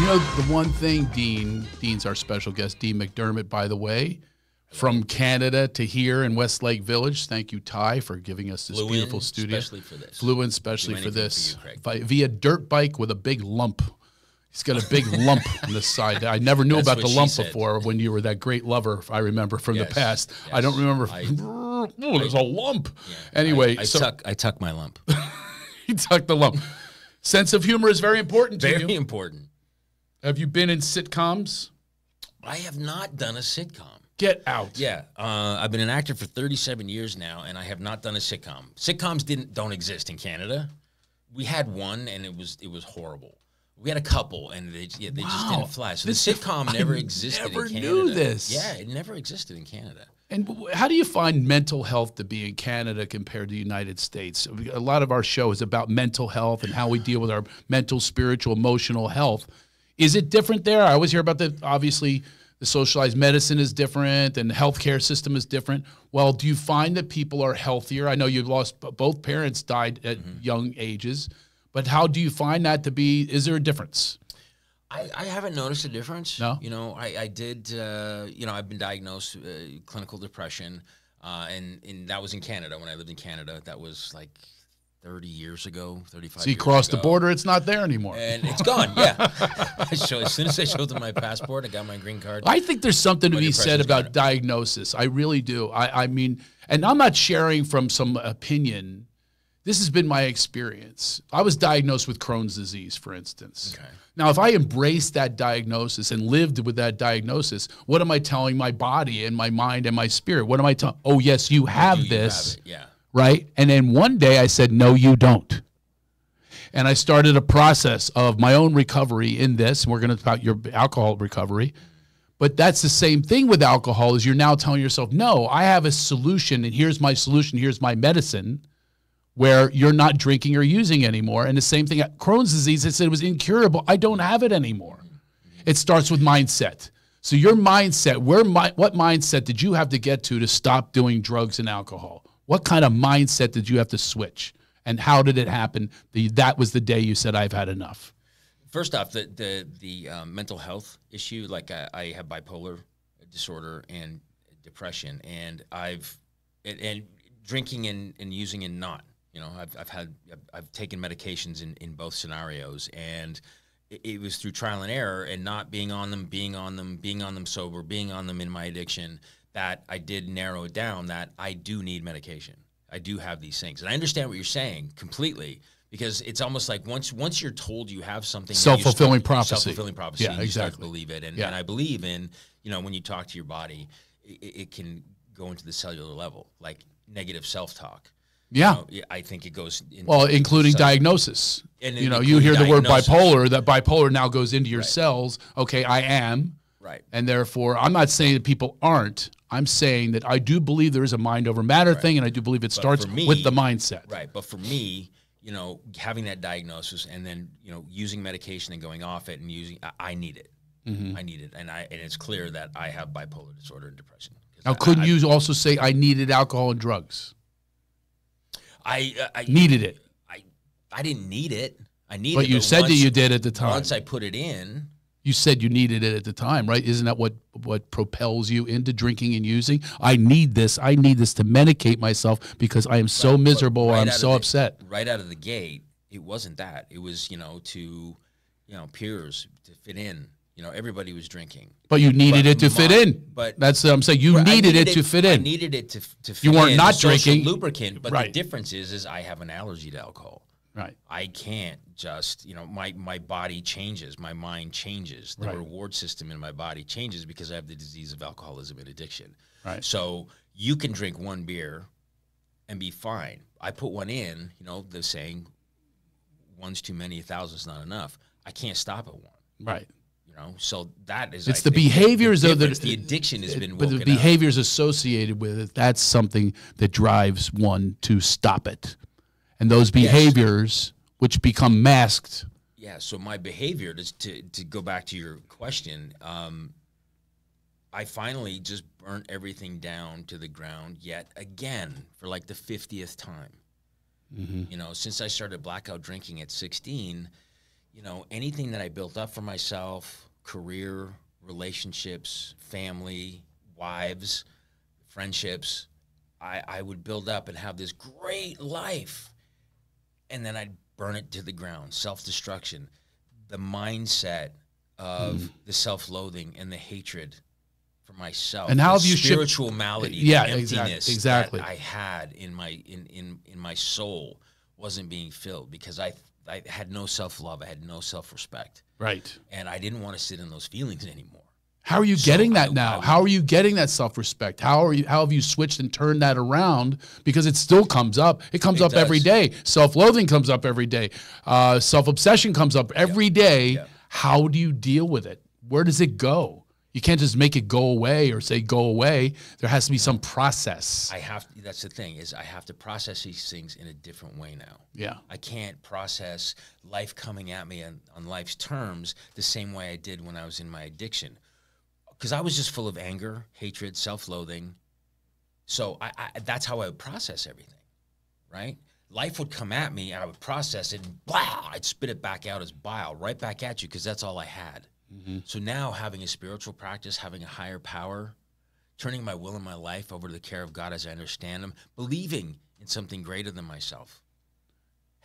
You know, the one thing, Dean, Dean's our special guest, Dean McDermott, by the way, from Canada to here in Westlake Village. Thank you, Ty, for giving us this Flew in beautiful studio. especially for this. Flew in especially for this for you, via dirt bike with a big lump. He's got a big lump on the side. I never knew That's about the lump said. before when you were that great lover. I remember from the Yes, past. I don't remember. I- oh, there's a lump. Anyway, I, I so tuck I tuck my lump. he tucked the lump. Sense of humor is very important to Very you. important. Have you been in sitcoms? I have not done a sitcom. Get out. Yeah, uh, I've been an actor for 37 years now, and I have not done a sitcom. Sitcoms didn't don't exist in Canada. We had one, and it was it was horrible. We had a couple, and they yeah, they just didn't fly. So This- the sitcom I never existed never in knew this. Yeah, it never existed in Canada. And how do you find mental health to be in Canada compared to the United States? A lot of our show is about mental health and how we deal with our mental, spiritual, emotional health. Is it different there? I always hear about the obviously the socialized medicine is different and the healthcare system is different. Well, do you find that people are healthier? I know you've lost both parents died at young ages, but how do you find that to be? Is there a difference? I, I haven't noticed a difference. No? You know, I, I did, uh, you know, I've been diagnosed uh, clinical depression, uh, and, and that was in Canada when I lived in Canada. That was like 30 years ago, 35 So you years cross the border, it's not there anymore. And it's gone, yeah. I show, as soon as I showed them my passport, I got my green card. I think there's something to be said about gone. diagnosis. I really do. I, I mean, and I'm not sharing from some opinion. This has been my experience. I was diagnosed with Crohn's disease, for instance. Okay. Now, if I embraced that diagnosis and lived with that diagnosis, what am I telling my body and my mind and my spirit? What am I telling? Oh, yes, you have you this have it? Yeah. Right? And then one day I said, No, you don't. And I started a process of my own recovery in this. And we're going to talk about your alcohol recovery. But that's the same thing with alcohol is you're now telling yourself, no, I have a solution and here's my solution, here's my medicine where you're not drinking or using anymore. And the same thing, at Crohn's disease, I said it was incurable. I don't have it anymore. It starts with mindset. So your mindset, where mi- what mindset did you have to get to to stop doing drugs and alcohol? What kind of mindset did you have to switch? And how did it happen? The, that was the day you said, I've had enough. First off, the the the um, mental health issue, like I, I have bipolar disorder and depression, and I've and, and drinking and, and using and not. You know, I've, I've had I've, I've taken medications in, in both scenarios, and it, it was through trial and error, and not being on them, being on them, being on them sober, being on them in my addiction, that I did narrow it down. That I do need medication. I do have these things, and I understand what you're saying completely because it's almost like once once you're told you have something, then you start- Self-fulfilling prophecy. self-fulfilling prophecy. Yeah, and you start to exactly. believe it, and, Yeah. and I believe in you know when you talk to your body, it, it can go into the cellular level, like negative self-talk. Yeah. You know, I think it goes. Into Well, including diagnosis. And you know, you hear the word bipolar, that bipolar now goes into your cells. Okay, I am. Right. And therefore, I'm not saying that people aren't. I'm saying that I do believe there is a mind over matter thing, and I do believe it starts me- with the mindset. Right. But for me, you know, having that diagnosis and then you know using medication and going off it and using, I, I need it. Mm-hmm. I need it, and I and it's clear that I have bipolar disorder and depression. Now, I- couldn't I, you also say I needed alcohol and drugs? I, I, I Needed it, I, I didn't need it. I needed. but you said that you did at the time. Once I put it in, You said you needed it at the time, right? Isn't that what what propels you into drinking and using? I need this. I need this to medicate myself because I am so miserable. right I'm so the- upset. right out of the gate, it wasn't that. It was you know to, you know, peers to fit in. You know, everybody was drinking. But you needed But it to fit in. but- that's what I'm saying. You Right, I needed, it to fit I in. needed it to to fit You weren't in, not drinking. lubricant. But Right. the difference is, is I have an allergy to alcohol. Right. I can't just, you know, my my body changes, my mind changes, the Right. reward system in my body changes because I have the disease of alcoholism and addiction. Right. So you can drink one beer and be fine. I put one in, you know, the saying, one's too many, a thousand's not enough. I can't stop at one. Right. You know, so that is It's I the think, behaviors of the the addiction has been but the woken up. behaviors associated with it. That's something that drives one to stop it, and those behaviors, which become masked. Yeah. So my behavior to to, to go back to your question, um, I finally just burnt everything down to the ground yet again for like the fiftieth time. Mm-hmm. You know, since I started blackout drinking at sixteen, you know, anything that I built up for myself, career, relationships, family, wives, friendships, I, I would build up and have this great life. And then I'd burn it to the ground, self destruction, the mindset of Mm-hmm. the self loathing and the hatred for myself. And how have you shipped- spiritual malady, Yeah, the emptiness exactly. that I had in my in, in in my soul wasn't being filled because I I had no self love, I had no self respect, Right. and I didn't want to sit in those feelings anymore. How are you getting that now? How are you getting that self-respect? How are you how have you switched and turned that around? Because it still comes up. It comes It up every does. day. Self-loathing comes up every day. Uh, self-obsession comes up every day. How do you deal with it? Where does it go? You can't just make it go away or say go away. There has to be some process. I have that's the thing is I have to process these things in a different way now. yeah. I can't process life coming at me on, on life's terms the same way I did when I was in my addiction. Because I was just full of anger, hatred, self loathing. So I, I, that's how I would process everything, right? Life would come at me and I would process it and blah, I'd spit it back out as bile right back at you because that's all I had. Mm-hmm. So now having a spiritual practice, having a higher power, turning my will and my life over to the care of God as I understand Him, believing in something greater than myself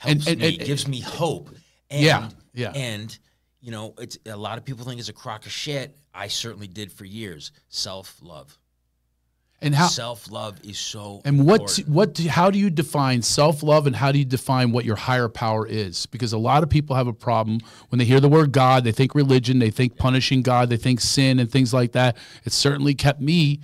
And- helps and- me, and- gives me hope. And, Yeah, yeah. And you know, it's a lot of people think it's a crock of shit. I certainly did for years. Self love. And how Self love is so. And what important. what do, how do you define self love and how do you define what your higher power is? Because a lot of people have a problem when they hear the word God, they think religion, they think punishing God, they think sin and things like that. It certainly kept me,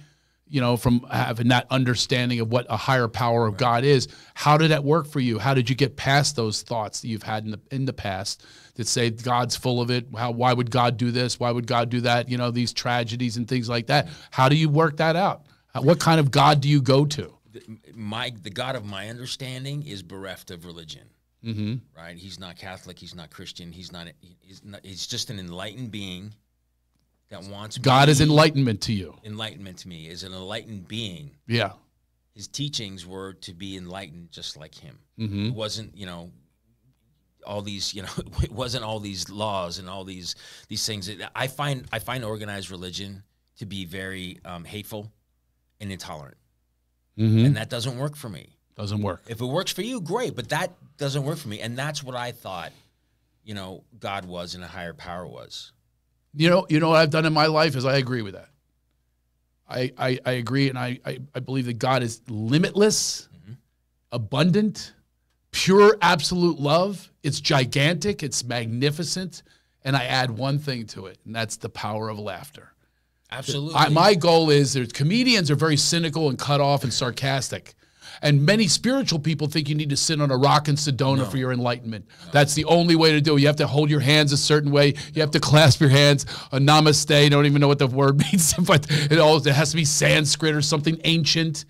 you know, from having that understanding of what a higher power of God is. How did that work for you? How did you get past those thoughts that you've had in the in the past that say God's full of it? How why would God do this? Why would God do that? You know, these tragedies and things like that. How do you work that out? What kind of God do you go to? my the God of my understanding is bereft of religion. Mm-hmm. Right? He's not Catholic. He's not Christian. He's not. He's not. He's just an enlightened being that wants God is enlightenment to you. enlightenment to me. Is an enlightened being. Yeah. His teachings were to be enlightened, just like him. Mm-hmm. It wasn't, you know, all these, you know, it wasn't all these laws and all these these things. I find I find organized religion to be very um, hateful and intolerant, Mm-hmm. and that doesn't work for me. Doesn't work. If it works for you, great, but that doesn't work for me, and that's what I thought, you know, God was and a higher power was. You know, you know what I've done in my life is I agree with that. I I, I agree, and I, I I believe that God is limitless, mm-hmm. abundant, pure, absolute love. It's gigantic. It's magnificent, and I add one thing to it, and that's the power of laughter. Absolutely. I, my goal is there's comedians are very cynical and cut off and sarcastic. And many spiritual people think you need to sit on a rock in Sedona for your enlightenment. That's the only way to do it. You have to hold your hands a certain way. You have to clasp your hands. A namaste. I don't even know what the word means, but it all it has to be Sanskrit or something ancient.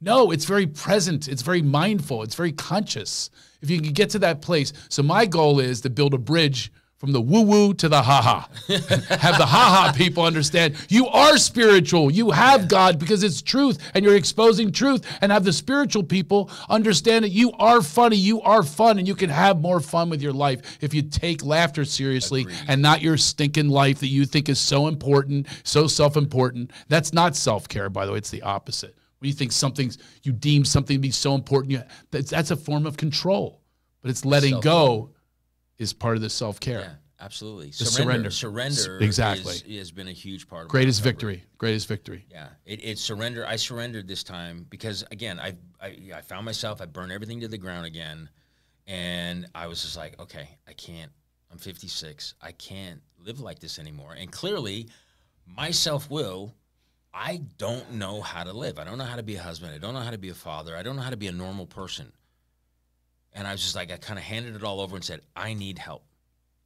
No, it's very present. It's very mindful. It's very conscious. If you can get to that place. So my goal is to build a bridge from the woo woo to the ha ha. have the ha ha people understand you are spiritual. You have God because it's truth and you're exposing truth. And have the spiritual people understand that you are funny, you are fun, and you can have more fun with your life if you take laughter seriously and not your stinking life that you think is so important, so self important. That's not self care, by the way. It's the opposite. When you think something's, you deem something to be so important, you, that's, that's a form of control. But it's letting Self- go is part of the self care. yeah, absolutely. surrender. Surrender. Surrender. Exactly. is- has been a huge part of Greatest victory. Greatest victory. Yeah, it, it's surrender. I surrendered this time because again, I, I I found myself. I burned everything to the ground again, and I was just like, okay, I can't. I'm 56. I can't live like this anymore. And clearly, my self will. I don't know how to live. I don't know how to be a husband. I don't know how to be a father. I don't know how to be a normal person. And I was just like, I kind of handed it all over and said, I need help.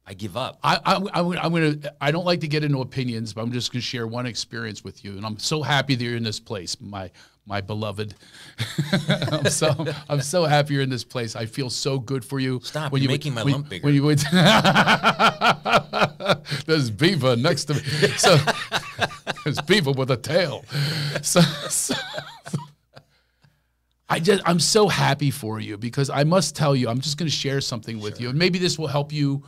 I give up. I, I, I'm, I'm going to, I don't like to get into opinions, but I'm just going to share one experience with you. And I'm so happy that you're in this place, my, my beloved. I'm so, I'm so happy you're in this place. I feel so good for you. Stop, you're making my when, lump bigger. When you would, there's beaver next to me. So there's beaver with a tail. So, so I just I'm so happy for you because I must tell you I'm just going to share something with you and maybe this will help you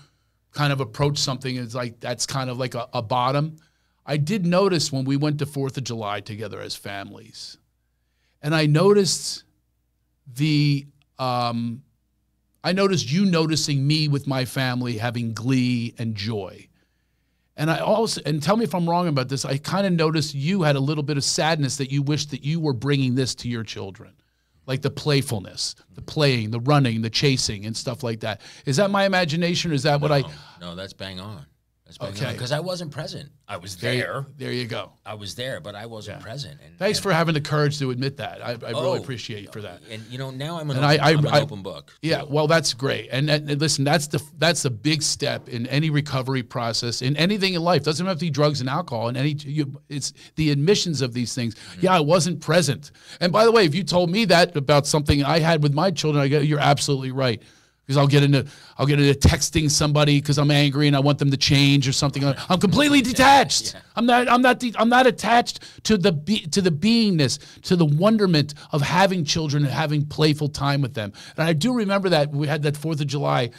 kind of approach something as like that's kind of like a, a bottom. I did notice when we went to Fourth of July together as families, and I noticed the um, I noticed you noticing me with my family having glee and joy. And I also, and tell me if I'm wrong about this, I kind of noticed you had a little bit of sadness that you wished that you were bringing this to your children, like the playfulness, the playing, the running, the chasing, and stuff like that. Is that my imagination or is that what I. No, that's bang on. Okay. Because I wasn't present. I was There, there. you- there you go. I was there, but I wasn't present. And, Thanks and- for having the courage to admit that. I, I really Oh, appreciate you for that. And you know, now I'm an, And open, I- I'm an open book. Yeah, well, that's great. And, and and listen, that's the that's the big step in any recovery process in anything in life. Doesn't have to be drugs and alcohol. And any you, it's the admissions of these things. Mm-hmm. Yeah, I wasn't present. And by the way, if you told me that about something I had with my children, I go, you're absolutely right. Because I'll get into I'll get into texting somebody because I'm angry and I want them to change or something. I'm completely detached. I'm not I'm not de- I'm not attached to the be, to the beingness, to the wonderment of having children and having playful time with them. And I do remember that we had that Fourth of July.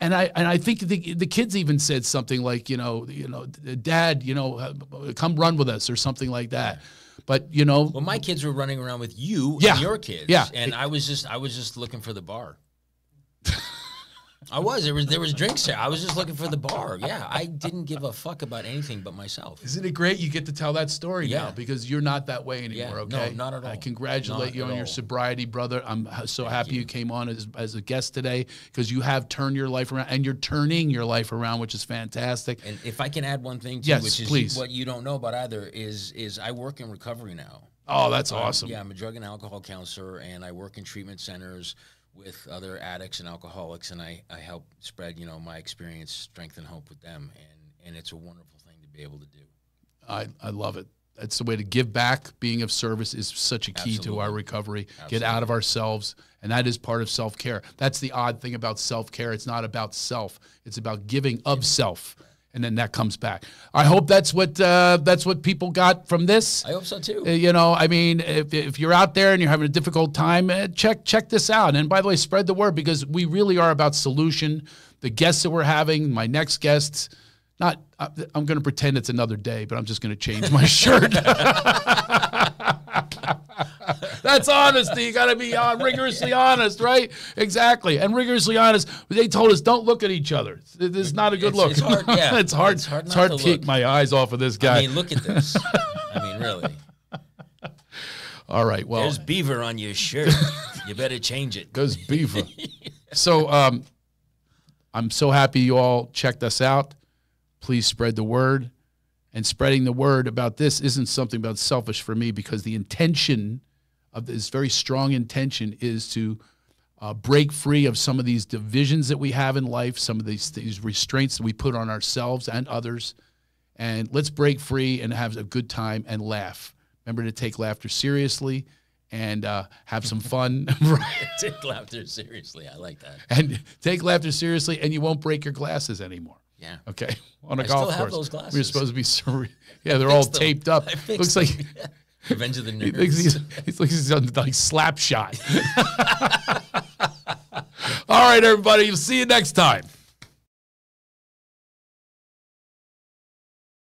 And I and I think the, the kids even said something like, you know, you know, Dad, you know, come run with us or something like that. But you know, Well, my kids were running around with you Yeah. and your kids. Yeah. And I was just I was just looking for the bar. I was. There was there was drinks there. I was just looking for the bar. Yeah. I didn't give a fuck about anything but myself. Isn't it great you get to tell that story now Yeah. because you're not that way anymore, Yeah, no, okay? not at all. I congratulate Not you on your sobriety, brother. I'm so happy you. came on as, as a guest today because you have turned your life around and you're turning your life around, which is fantastic. And if I can add one thing too, Yes, which is please. what you don't know about either, is is I work in recovery now. Oh, that's Um, awesome. Yeah, I'm a drug and alcohol counselor, and I work in treatment centers with other addicts and alcoholics, and I, I help spread you know my experience, strength, and hope with them, and and it's a wonderful thing to be able to do. I, I love it. That's the way to give back. Being of service is such a key to our Absolutely. recovery. Get out of ourselves, and that is part of self care. That's the odd thing about self care. It's not about self. It's about giving of self, and then that comes back. I hope that's what uh, that's what people got from this. I hope so too. Uh, You know, I mean, if, if you're out there and you're having a difficult time, uh, check check this out. And by the way, spread the word because we really are about solution. The guests that we're having, my next guests, not I- I'm going to pretend it's another day, but I'm just going to change my shirt. That's honesty. You got to be uh, rigorously honest, right? Exactly. And rigorously honest. They told us don't look at each other. This is not a good It's- look. it's hard, yeah. it's hard. It's hard it's hard to to keep my eyes off of this guy. I mean, look at this. I mean, really. All right. Well, There's beaver on your shirt. You better change it. goes beaver. so um, I'm so happy you all checked us out. Please spread the word. And spreading the word about this isn't something about selfish for me because the intention of this very strong intention is to uh, break free of some of these divisions that we have in life, some of these, these restraints that we put on ourselves and others. And let's break free and have a good time and laugh. Remember to take laughter seriously and uh, have some fun. right? Take laughter seriously. I like that. and take laughter seriously, and you won't break your glasses anymore. Yeah. Okay, on a I golf still have course. We're supposed to be, yeah, they're all them. taped up. Looks them. like Revenge of the he thinks he's, Nerds. he thinks he's on like slap shot. all right, everybody, we'll see you next time.